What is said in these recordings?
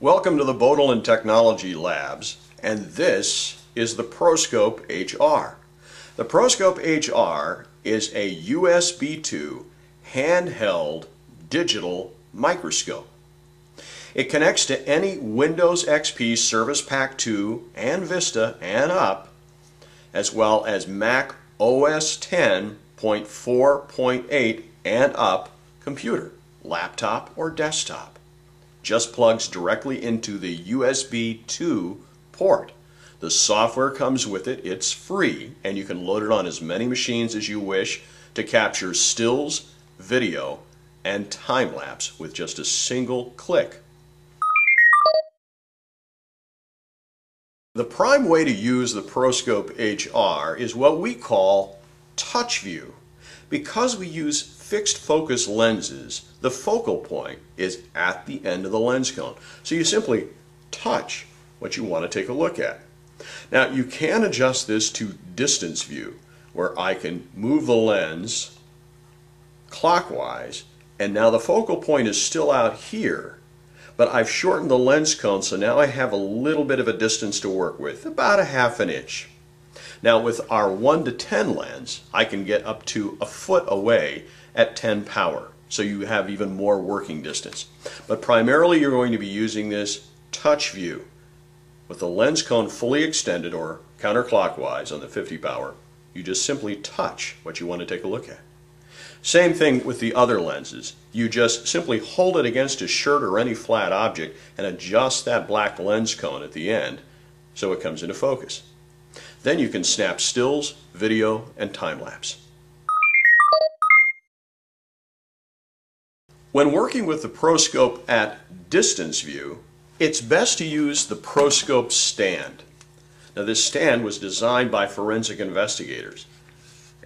Welcome to the Bodelin Technology Labs, and this is the ProScope HR. The ProScope HR is a USB 2 handheld digital microscope. It connects to any Windows XP Service Pack 2 and Vista and up, as well as Mac OS 10.4.8 and up computer, laptop, or desktop just plugs directly into the USB 2 port. The software comes with it, it's free, and you can load it on as many machines as you wish to capture stills, video, and time lapse with just a single click. The prime way to use the ProScope HR is what we call touch view. Because we use fixed focus lenses, the focal point is at the end of the lens cone. So you simply touch what you want to take a look at. Now you can adjust this to distance view where I can move the lens clockwise and now the focal point is still out here but I've shortened the lens cone so now I have a little bit of a distance to work with, about a half an inch. Now with our 1 to 10 lens, I can get up to a foot away at 10 power. So you have even more working distance. But primarily you're going to be using this touch view with the lens cone fully extended or counterclockwise on the 50 power. You just simply touch what you want to take a look at. Same thing with the other lenses. You just simply hold it against a shirt or any flat object and adjust that black lens cone at the end so it comes into focus. Then you can snap stills, video, and time lapse. When working with the ProScope at distance view, it's best to use the ProScope stand. Now this stand was designed by forensic investigators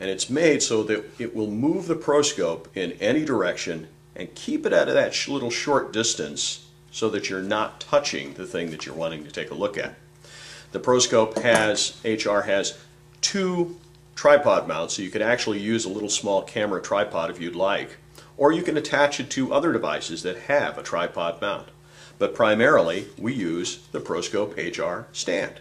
and it's made so that it will move the ProScope in any direction and keep it at that little short distance so that you're not touching the thing that you're wanting to take a look at. The ProScope has, HR has two tripod mounts, so you could actually use a little small camera tripod if you'd like, or you can attach it to other devices that have a tripod mount. But primarily, we use the ProScope HR stand.